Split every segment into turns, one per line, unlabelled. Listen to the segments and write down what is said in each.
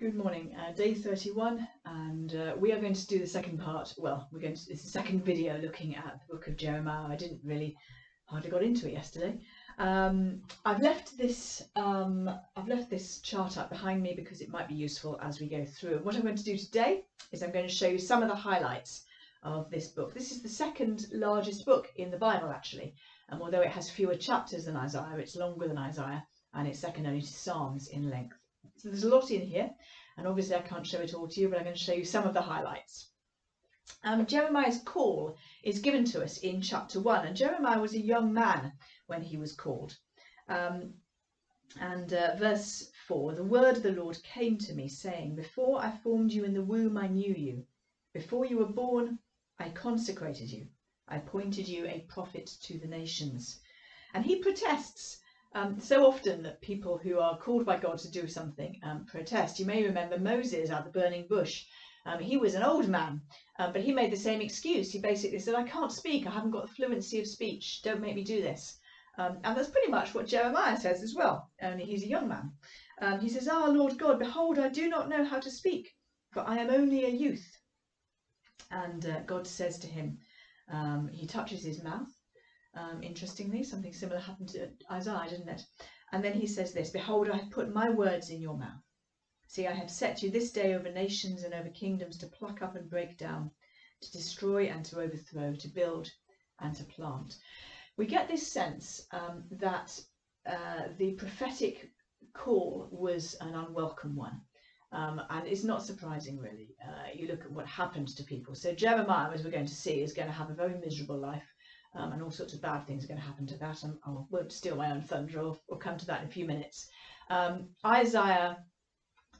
Good morning, uh, day 31, and uh, we are going to do the second part. Well, we're going to, it's the second video looking at the book of Jeremiah. I didn't really hardly got into it yesterday. Um, I've left this um, I've left this chart up behind me because it might be useful as we go through. And what I'm going to do today is I'm going to show you some of the highlights of this book. This is the second largest book in the Bible actually, and although it has fewer chapters than Isaiah, it's longer than Isaiah, and it's second only to Psalms in length. So there's a lot in here, and obviously I can't show it all to you, but I'm going to show you some of the highlights. Um, Jeremiah's call is given to us in chapter 1, and Jeremiah was a young man when he was called. Um, and uh, verse 4 The word of the Lord came to me, saying, Before I formed you in the womb, I knew you. Before you were born, I consecrated you. I appointed you a prophet to the nations. And he protests um, so often that people who are called by God to do something um, protest. You may remember Moses at the burning bush. Um, he was an old man, um, but he made the same excuse. He basically said, I can't speak. I haven't got the fluency of speech. Don't make me do this. Um, and that's pretty much what Jeremiah says as well, only he's a young man. Um, he says, Ah, Lord God, behold, I do not know how to speak, for I am only a youth. And uh, God says to him, he touches his mouth um, interestingly, something similar happened to Isaiah, didn't it? And then he says this Behold, I have put my words in your mouth. See, I have set you this day over nations and over kingdoms to pluck up and break down, to destroy and to overthrow, to build and to plant. We get this sense um, that uh, the prophetic call was an unwelcome one. Um, and it's not surprising, really. Uh, you look at what happened to people. So Jeremiah, as we're going to see, is going to have a very miserable life um, and all sorts of bad things are going to happen to that. And I won't steal my own thunder. I'll, I'll come to that in a few minutes. Um, Isaiah,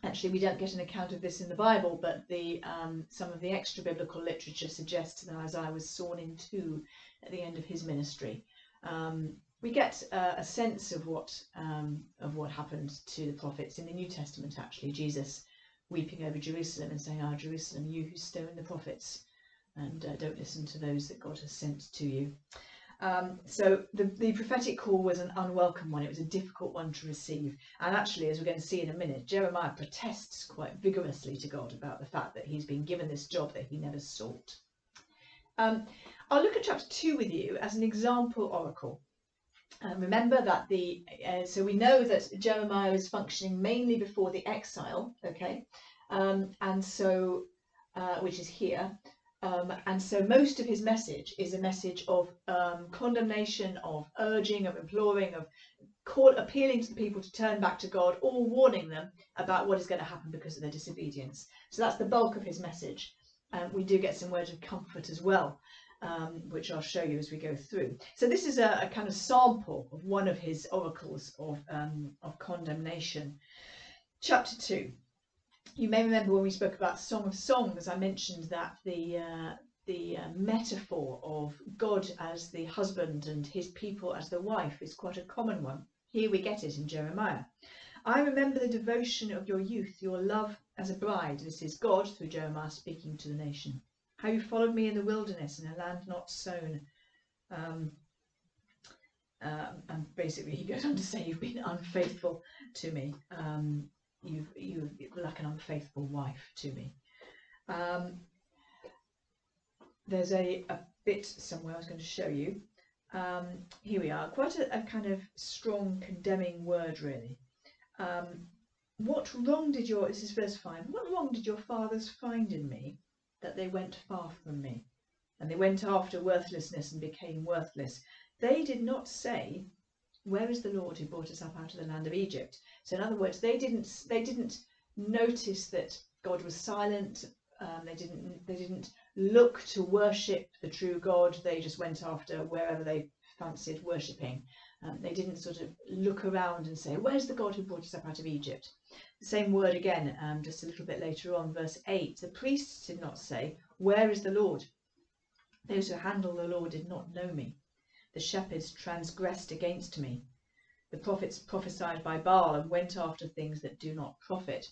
actually, we don't get an account of this in the Bible, but the um, some of the extra biblical literature suggests that Isaiah was sawn in two at the end of his ministry. Um, we get uh, a sense of what um, of what happened to the prophets in the New Testament. Actually, Jesus weeping over Jerusalem and saying, "Ah, Jerusalem, you who stone the prophets." And uh, don't listen to those that God has sent to you. Um, so the, the prophetic call was an unwelcome one. It was a difficult one to receive. And actually, as we're going to see in a minute, Jeremiah protests quite vigorously to God about the fact that he's been given this job that he never sought. Um, I'll look at chapter 2 with you as an example oracle. Remember that the, uh, so we know that Jeremiah is functioning mainly before the exile, okay? Um, and so, uh, which is here, um, and so most of his message is a message of um, condemnation, of urging, of imploring, of call, appealing to the people to turn back to God, or warning them about what is going to happen because of their disobedience. So that's the bulk of his message. Um, we do get some words of comfort as well, um, which I'll show you as we go through. So this is a, a kind of sample of one of his oracles of, um, of condemnation. Chapter 2 you may remember when we spoke about Song of Songs, I mentioned that the uh, the uh, metaphor of God as the husband and his people as the wife is quite a common one. Here we get it in Jeremiah. I remember the devotion of your youth, your love as a bride. This is God through Jeremiah speaking to the nation. How you followed me in the wilderness in a land not sown. Um, um, and basically, he goes on to say, You've been unfaithful to me. Um, you've you like an unfaithful wife to me. Um, there's a, a bit somewhere I was going to show you. Um, here we are, quite a, a, kind of strong condemning word really. Um, what wrong did your, this is verse 5, what wrong did your fathers find in me that they went far from me? And they went after worthlessness and became worthless. They did not say, where is the Lord who brought us up out of the land of Egypt? So in other words, they didn't they didn't notice that God was silent. Um, they didn't they didn't look to worship the true God. They just went after wherever they fancied worshipping. Um, they didn't sort of look around and say, "Where's the God who brought us up out of Egypt?" The same word again, um, just a little bit later on, verse eight. The priests did not say, "Where is the Lord?" Those who handle the Lord did not know me. The shepherds transgressed against me. The prophets prophesied by Baal and went after things that do not profit.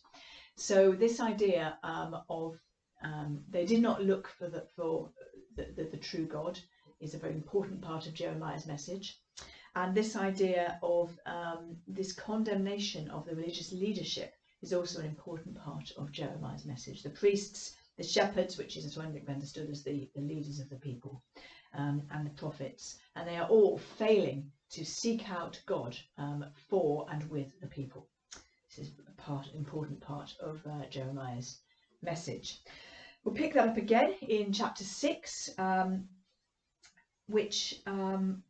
So this idea um, of um, they did not look for the, for the, the, the true God is a very important part of Jeremiah's message. And this idea of um, this condemnation of the religious leadership is also an important part of Jeremiah's message. The priests, the shepherds, which is understood as the, the leaders of the people, um, and the prophets, and they are all failing to seek out God um, for and with the people. This is a part, important part of uh, Jeremiah's message. We'll pick that up again in chapter 6, um, which um,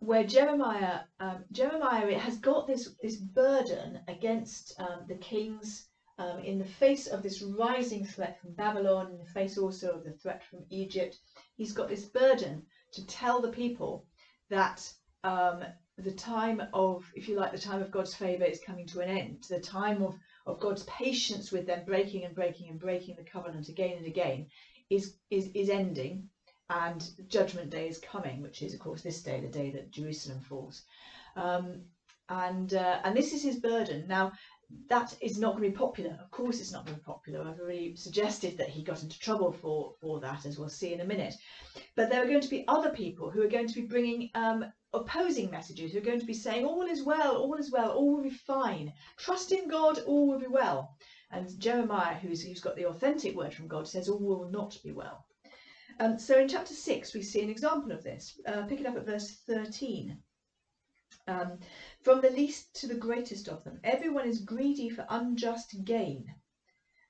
where Jeremiah um, Jeremiah has got this this burden against um, the kings um, in the face of this rising threat from Babylon, in the face also of the threat from Egypt. He's got this burden to tell the people that um, the time of, if you like, the time of God's favour is coming to an end. The time of, of God's patience with them breaking and breaking and breaking the covenant again and again is, is, is ending and judgment day is coming, which is, of course, this day, the day that Jerusalem falls. Um, and uh, and this is his burden. Now, that is not going to be popular. Of course, it's not going to be popular. I've already suggested that he got into trouble for for that, as we'll see in a minute. But there are going to be other people who are going to be bringing um, opposing messages. Who are going to be saying, "All is well, all is well, all will be fine. Trust in God, all will be well." And Jeremiah, who's who's got the authentic word from God, says, "All will not be well." Um, so in chapter 6, we see an example of this. Uh, pick it up at verse 13. Um, from the least to the greatest of them, everyone is greedy for unjust gain.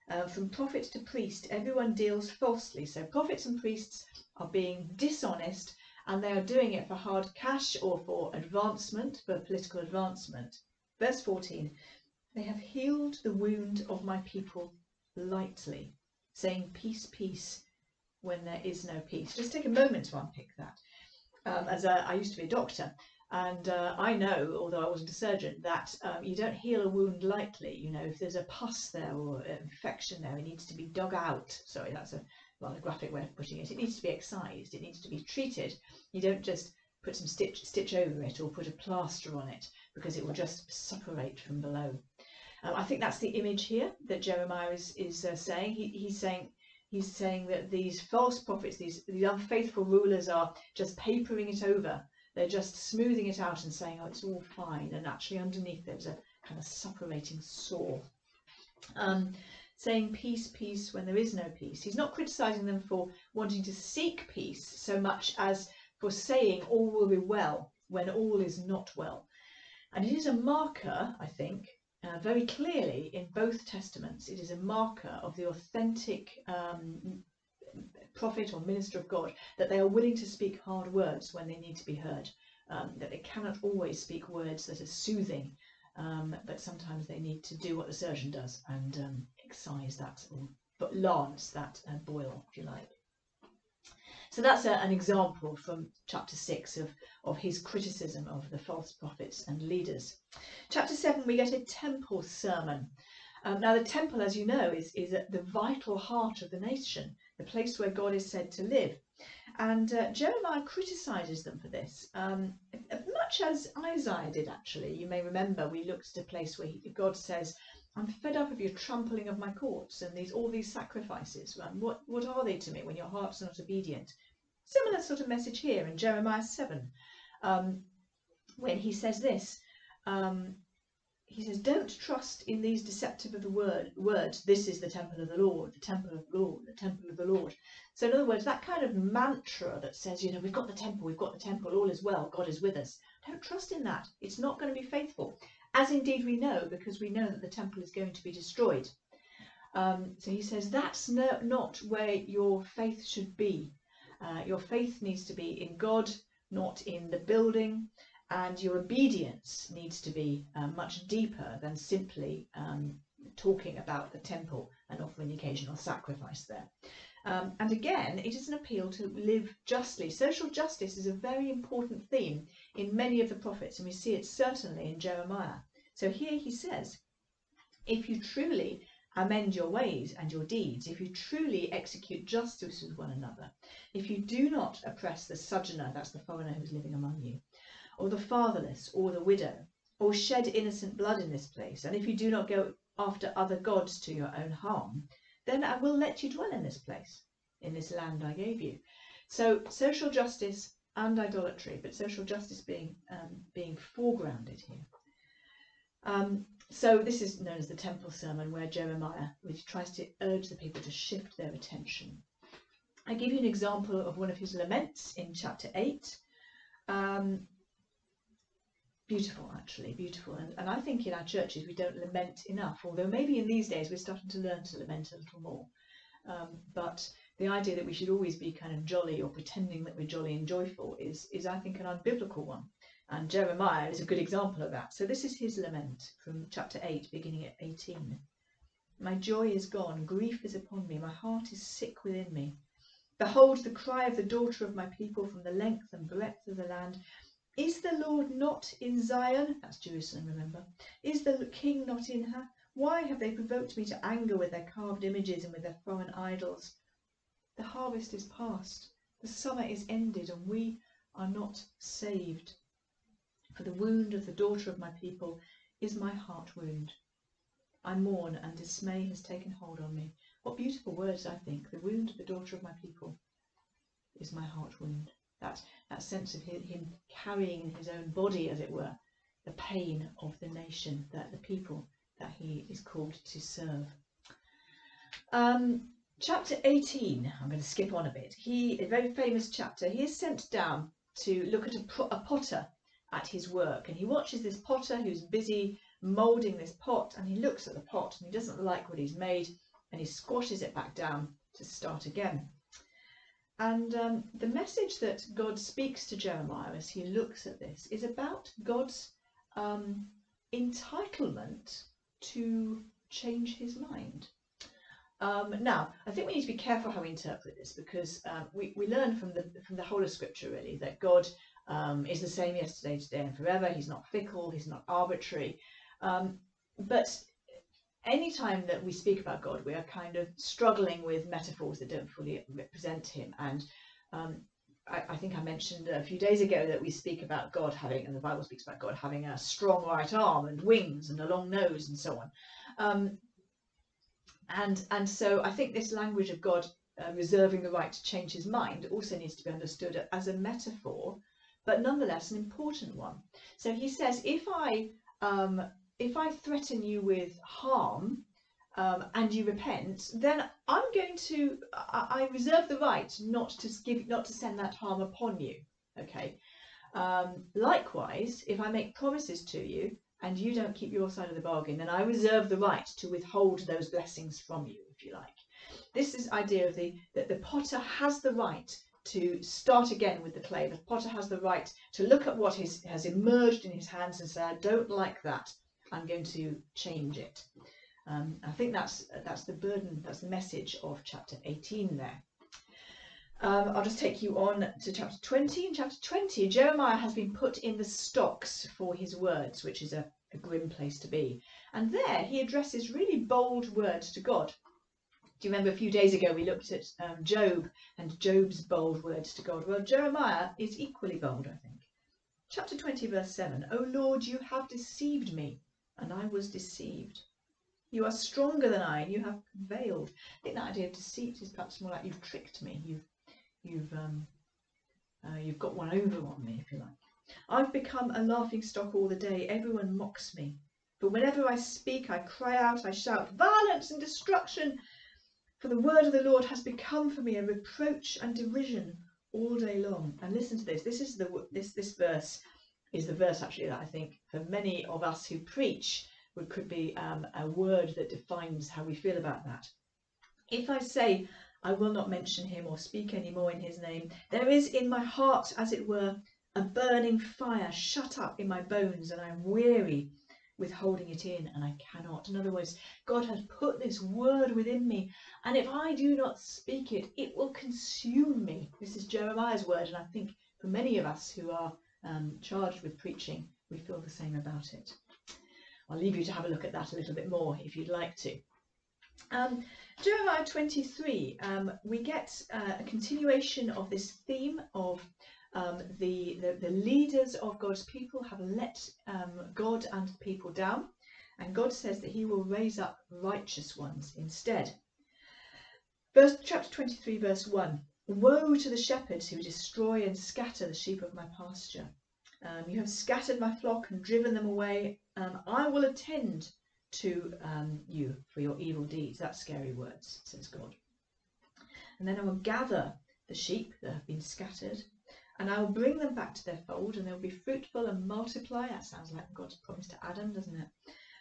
Uh, from prophet to priest, everyone deals falsely. So prophets and priests are being dishonest and they are doing it for hard cash or for advancement, for political advancement. Verse 14 They have healed the wound of my people lightly, saying, Peace, peace when there is no peace. Just take a moment to unpick that. Um, as a, I used to be a doctor, and uh, I know, although I wasn't a surgeon, that um, you don't heal a wound lightly. You know, if there's a pus there or infection there, it needs to be dug out. Sorry, that's a rather graphic way of putting it. It needs to be excised. It needs to be treated. You don't just put some stitch stitch over it or put a plaster on it because it will just separate from below. Um, I think that's the image here that Jeremiah is is uh, saying. He, he's saying he's saying that these false prophets, these, these unfaithful rulers are just papering it over. They're just smoothing it out and saying, oh, it's all fine. And actually underneath there's a kind of suppurating sore. Um, saying peace, peace when there is no peace. He's not criticizing them for wanting to seek peace so much as for saying all will be well when all is not well. And it is a marker, I think, uh, very clearly in both testaments. It is a marker of the authentic um, prophet or minister of God that they are willing to speak hard words when they need to be heard. Um, that they cannot always speak words that are soothing, um, but sometimes they need to do what the surgeon does and um, excise that or lance that uh, boil, if you like. So that's a, an example from chapter 6 of, of his criticism of the false prophets and leaders. Chapter 7, we get a temple sermon. Um, now, the temple, as you know, is, is the vital heart of the nation, the place where God is said to live. And uh, Jeremiah criticizes them for this, um, much as Isaiah did, actually. You may remember we looked at a place where he, God says, I'm fed up of your trampling of my courts and these all these sacrifices. What what are they to me when your hearts are not obedient? Similar sort of message here in Jeremiah 7, um, when he says this. Um, he says, Don't trust in these deceptive of the word words, this is the temple of the Lord, the temple of the Lord, the temple of the Lord. So in other words, that kind of mantra that says, you know, we've got the temple, we've got the temple, all is well, God is with us. Don't trust in that. It's not going to be faithful as indeed we know, because we know that the temple is going to be destroyed. Um, so he says that's no, not where your faith should be. Uh, your faith needs to be in God, not in the building, and your obedience needs to be uh, much deeper than simply um, talking about the temple and offering the occasional sacrifice there. Um, and again, it is an appeal to live justly. Social justice is a very important theme in many of the prophets, and we see it certainly in Jeremiah. So here he says, if you truly amend your ways and your deeds, if you truly execute justice with one another, if you do not oppress the sojourner, that's the foreigner who's living among you, or the fatherless, or the widow, or shed innocent blood in this place, and if you do not go after other gods to your own harm, then I will let you dwell in this place, in this land I gave you. So social justice and idolatry, but social justice being um, being foregrounded here. Um, so this is known as the Temple Sermon, where Jeremiah which tries to urge the people to shift their attention. I give you an example of one of his laments in chapter 8. Um, beautiful, actually, beautiful. And, and I think in our churches we don't lament enough, although maybe in these days we're starting to learn to lament a little more. Um, but the idea that we should always be kind of jolly or pretending that we're jolly and joyful is, is I think, an unbiblical one. And Jeremiah is a good example of that. So this is his lament from chapter 8, beginning at 18. My joy is gone, grief is upon me, my heart is sick within me. Behold the cry of the daughter of my people from the length and breadth of the land. Is the Lord not in Zion? That's Jerusalem, remember. Is the King not in her? Why have they provoked me to anger with their carved images and with their foreign idols? The harvest is past, the summer is ended, and we are not saved. For the wound of the daughter of my people is my heart wound. I mourn, and dismay has taken hold on me. What beautiful words, I think. The wound of the daughter of my people is my heart wound. That, that sense of him, carrying in his own body, as it were, the pain of the nation, that the people that he is called to serve. Um, chapter 18, I'm going to skip on a bit. He, a very famous chapter, he is sent down to look at a, a potter at his work and he watches this potter who's busy moulding this pot and he looks at the pot and he doesn't like what he's made and he squashes it back down to start again. And um, the message that God speaks to Jeremiah as he looks at this is about God's um, entitlement to change his mind. Um, now, I think we need to be careful how we interpret this because um, we, we learn from the from the whole of Scripture really that God um, is the same yesterday, today, and forever. He's not fickle. He's not arbitrary. Um, but anytime that we speak about God, we are kind of struggling with metaphors that don't fully represent Him. And um, I, I, think I mentioned a few days ago that we speak about God having, and the Bible speaks about God having a strong right arm and wings and a long nose and so on. Um, and and so I think this language of God uh, reserving the right to change his mind also needs to be understood as a metaphor, but nonetheless an important one. So he says, if I um, if I threaten you with harm um, and you repent, then I'm going to I, I, reserve the right not to give not to send that harm upon you. Okay. Um, likewise, if I make promises to you and you don't keep your side of the bargain, then I reserve the right to withhold those blessings from you, if you like. This is idea of the that the potter has the right to start again with the clay. The potter has the right to look at what has emerged in his hands and say, I don't like that. I'm going to change it. Um, I think that's that's the burden, that's the message of chapter 18 there. Um, I'll just take you on to chapter 20. In chapter 20, Jeremiah has been put in the stocks for his words, which is a, a grim place to be. And there he addresses really bold words to God. Do you remember a few days ago we looked at um, Job and Job's bold words to God? Well, Jeremiah is equally bold, I think. Chapter 20, verse 7 O Lord, you have deceived me, and I was deceived. You are stronger than I, and you have prevailed. I think that idea of deceit is perhaps more like you've tricked me, you've you've um, uh, you've got one over on me, if you like. I've become a laughing stock all the day. Everyone mocks me. But whenever I speak, I cry out, I shout, violence and destruction. For the word of the Lord has become for me a reproach and derision all day long. And listen to this. This is the this this verse is the verse actually that I think for many of us who preach would could be um, a word that defines how we feel about that. If I say I will not mention him or speak any more in his name. There is in my heart, as it were, a burning fire shut up in my bones, and I am weary with holding it in, and I cannot. In other words, God has put this word within me, and if I do not speak it, it will consume me. This is Jeremiah's word, and I think for many of us who are um, charged with preaching, we feel the same about it. I'll leave you to have a look at that a little bit more if you'd like to. Um, Jeremiah 23, um, we get uh, a continuation of this theme of um, the, the, the, leaders of God's people have let um, God and the people down, and God says that he will raise up righteous ones instead. Verse, chapter 23, verse 1 Woe to the shepherds who destroy and scatter the sheep of my pasture. Um, you have scattered my flock and driven them away. Um, I will attend to um, you for your evil deeds. That's scary words, says God. And then I will gather the sheep that have been scattered, and I will bring them back to their fold, and they will be fruitful and multiply. That sounds like God's promise to Adam, doesn't it?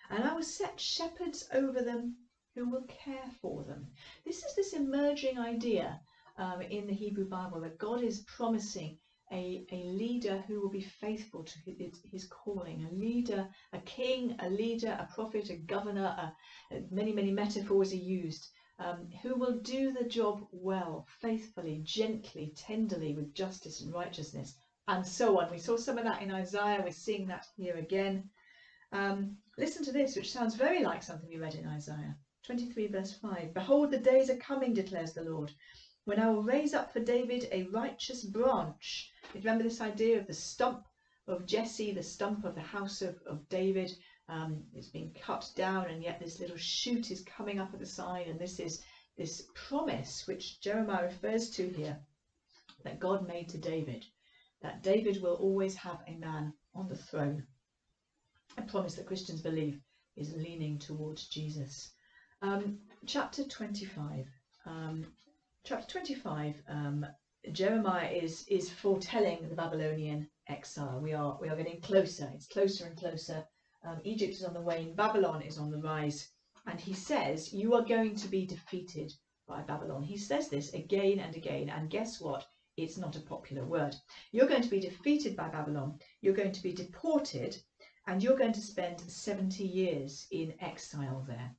And I will set shepherds over them who will care for them. This is this emerging idea um, in the Hebrew Bible that God is promising a, a leader who will be faithful to his, his calling, a leader, a king, a leader, a prophet, a governor, a, many, many metaphors are used, um, who will do the job well, faithfully, gently, tenderly, with justice and righteousness, and so on. We saw some of that in Isaiah, we're seeing that here again. Um, listen to this, which sounds very like something we read in Isaiah 23, verse 5. Behold, the days are coming, declares the Lord, when I will raise up for David a righteous branch. You Remember this idea of the stump of Jesse, the stump of the house of, of David. Um, it's been cut down, and yet this little shoot is coming up at the side, and this is this promise which Jeremiah refers to here that God made to David, that David will always have a man on the throne. A promise that Christians believe is leaning towards Jesus. Um, chapter 25. Um, chapter 25, um, Jeremiah is is foretelling the Babylonian exile. We are we are getting closer. It's closer and closer. Um, Egypt is on the wane. Babylon is on the rise, and he says, "You are going to be defeated by Babylon." He says this again and again. And guess what? It's not a popular word. You're going to be defeated by Babylon. You're going to be deported, and you're going to spend 70 years in exile there.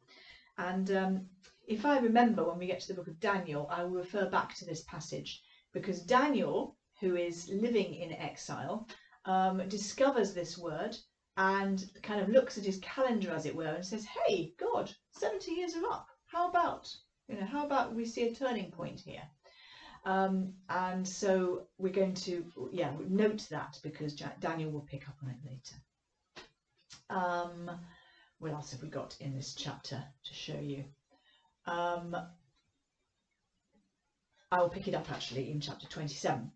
And um, if I remember when we get to the book of Daniel, I will refer back to this passage because Daniel, who is living in exile, um, discovers this word and kind of looks at his calendar, as it were, and says, "Hey, God, seventy years are up. How about you know? How about we see a turning point here?" Um, and so we're going to yeah note that because Daniel will pick up on it later. Um, what else have we got in this chapter to show you? Um, I will pick it up actually in chapter 27.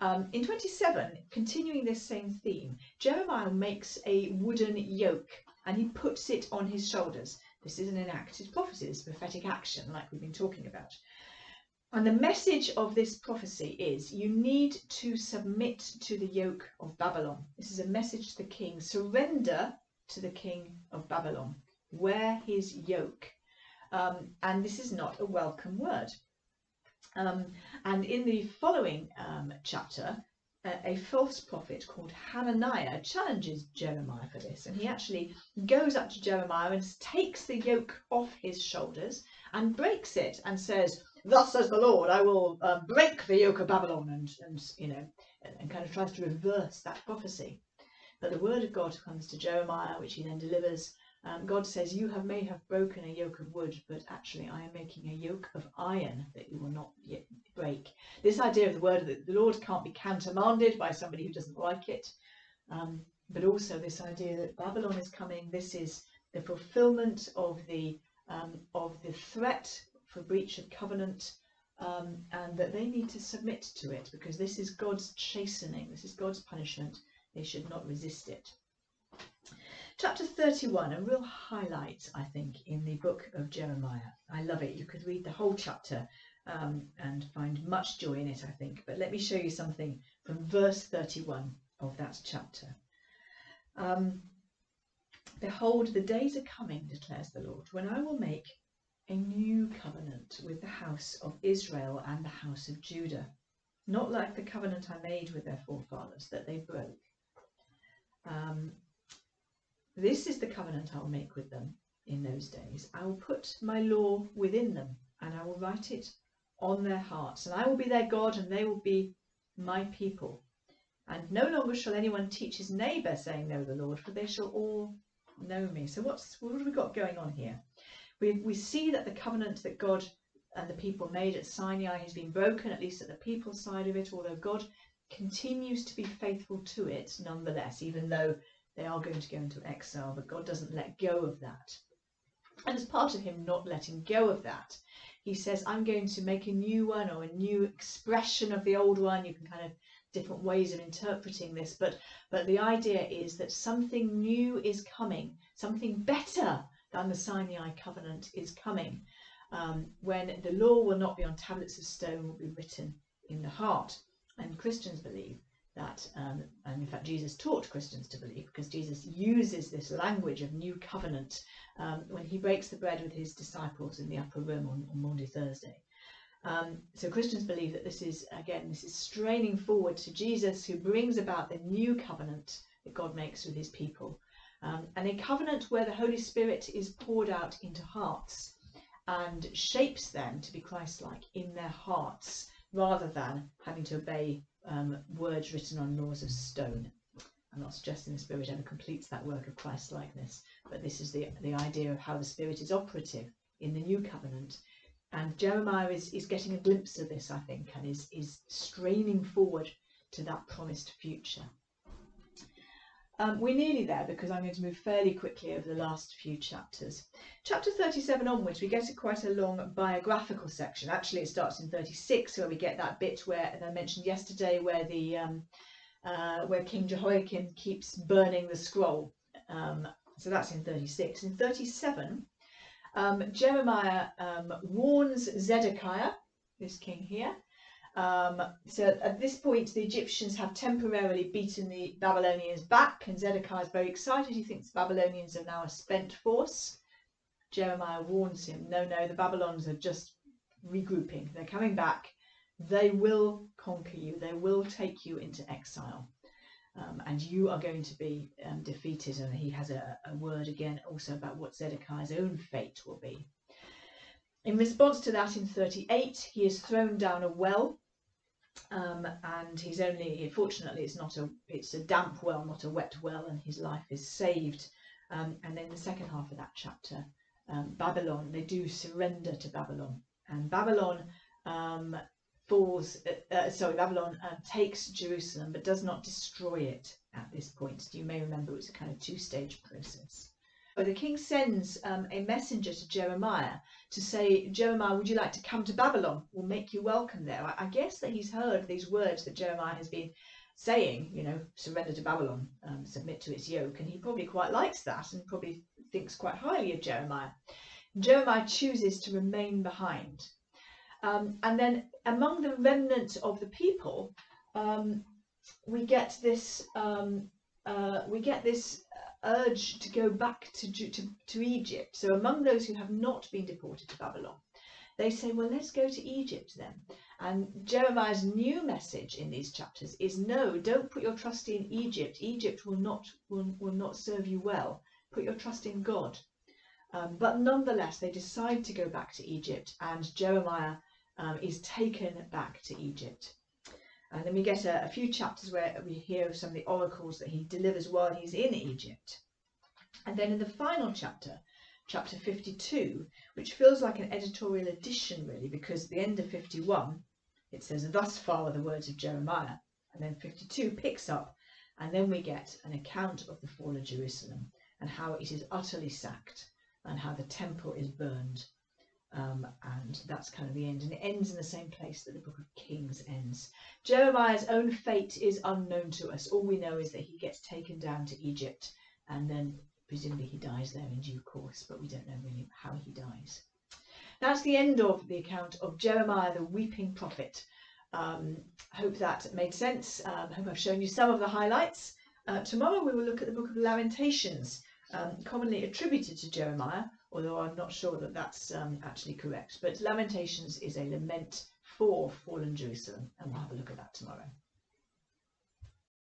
Um, in 27, continuing this same theme, Jeremiah makes a wooden yoke and he puts it on his shoulders. This is an enacted prophecy, this prophetic action, like we've been talking about. And the message of this prophecy is you need to submit to the yoke of Babylon. This is a message to the king. Surrender to the king of Babylon. Wear his yoke. Um, and this is not a welcome word. Um, and in the following um, chapter, a false prophet called Hananiah challenges Jeremiah for this. And he actually goes up to Jeremiah and takes the yoke off his shoulders and breaks it and says, Thus says the Lord, I will uh, break the yoke of Babylon, and, and you know, and, and kind of tries to reverse that prophecy. But the word of God comes to Jeremiah, which he then delivers um, God says, You have may have broken a yoke of wood, but actually I am making a yoke of iron that you will not yet break. This idea of the word that the Lord can't be countermanded by somebody who doesn't like it, um, but also this idea that Babylon is coming. This is the fulfillment of the um, of the threat for breach of covenant, um, and that they need to submit to it because this is God's chastening. This is God's punishment. They should not resist it. Chapter 31, a real highlight, I think, in the book of Jeremiah. I love it. You could read the whole chapter um, and find much joy in it, I think. But let me show you something from verse 31 of that chapter. Um, Behold, the days are coming, declares the Lord, when I will make a new covenant with the house of Israel and the house of Judah, not like the covenant I made with their forefathers that they broke. Um, this is the covenant I will make with them in those days. I will put my law within them, and I will write it on their hearts, and I will be their God, and they will be my people. And no longer shall anyone teach his neighbour, saying, Know the Lord, for they shall all know me. So what's what have we got going on here? We we see that the covenant that God and the people made at Sinai has been broken, at least at the people side of it, although God continues to be faithful to it nonetheless, even though they are going to go into exile, but God doesn't let go of that. And as part of him not letting go of that, he says, I'm going to make a new one or a new expression of the old one. You can kind of different ways of interpreting this, but but the idea is that something new is coming, something better than the Sinai covenant is coming, um, when the law will not be on tablets of stone, will be written in the heart. And Christians believe that, um, and in fact, Jesus taught Christians to believe because Jesus uses this language of new covenant um, when he breaks the bread with his disciples in the upper room on, on Maundy Thursday. Um, so Christians believe that this is, again, this is straining forward to Jesus who brings about the new covenant that God makes with his people. Um, and a covenant where the Holy Spirit is poured out into hearts and shapes them to be Christ like in their hearts rather than having to obey um, words written on laws of stone. I'm not suggesting the Spirit ever completes that work of Christ likeness, but this is the, the idea of how the Spirit is operative in the new covenant. And Jeremiah is, is getting a glimpse of this, I think, and is, is straining forward to that promised future. Um, we're nearly there because I'm going to move fairly quickly over the last few chapters. Chapter 37 onwards, we get a quite a long biographical section. Actually, it starts in 36, where we get that bit where, as I mentioned yesterday, where the um, uh, where King Jehoiakim keeps burning the scroll. Um, so that's in 36. In 37, um, Jeremiah um, warns Zedekiah, this king here, um, so at this point, the Egyptians have temporarily beaten the Babylonians back, and Zedekiah is very excited. He thinks the Babylonians are now a spent force. Jeremiah warns him, no, no, the Babylons are just regrouping. They're coming back. They will conquer you. They will take you into exile. Um, and you are going to be um, defeated. And he has a, a word again also about what Zedekiah's own fate will be. In response to that, in 38, he is thrown down a well um, and he's only fortunately it's not a it's a damp well not a wet well and his life is saved. Um, and then the second half of that chapter um, babylon they do surrender to babylon. And babylon um, falls uh, uh, sorry babylon uh, takes jerusalem but does not destroy it at this point. You may remember it's a kind of two stage process the king sends um, a messenger to Jeremiah to say, Jeremiah, would you like to come to Babylon? We'll make you welcome there. I, I guess that he's heard these words that Jeremiah has been saying, you know, surrender to Babylon, um, submit to its yoke. And he probably quite likes that and probably thinks quite highly of Jeremiah. Jeremiah chooses to remain behind. Um, and then among the remnant of the people, um, we get this um, uh, we get this urge to go back to, to, to Egypt. So among those who have not been deported to Babylon, they say, well, let's go to Egypt then. And Jeremiah's new message in these chapters is no, don't put your trust in Egypt. Egypt will not, will, will not serve you well. Put your trust in God. Um, but nonetheless, they decide to go back to Egypt, and Jeremiah um, is taken back to Egypt. And then we get a, a, few chapters where we hear of some of the oracles that he delivers while he's in Egypt. And then in the final chapter, chapter 52, which feels like an editorial addition really, because at the end of 51, it says, Thus far are the words of Jeremiah. And then 52 picks up, and then we get an account of the fall of Jerusalem and how it is utterly sacked and how the temple is burned um, and that's kind of the end. And it ends in the same place that the book of Kings ends. Jeremiah's own fate is unknown to us. All we know is that he gets taken down to Egypt and then presumably he dies there in due course, but we don't know really how he dies. That's the end of the account of Jeremiah, the weeping prophet. Um, hope that made sense. Um, hope I've shown you some of the highlights. Uh, tomorrow we will look at the book of Lamentations, um, commonly attributed to Jeremiah, although I'm not sure that that's um, actually correct. But Lamentations is a lament for fallen Jerusalem, and we'll have a look at that tomorrow.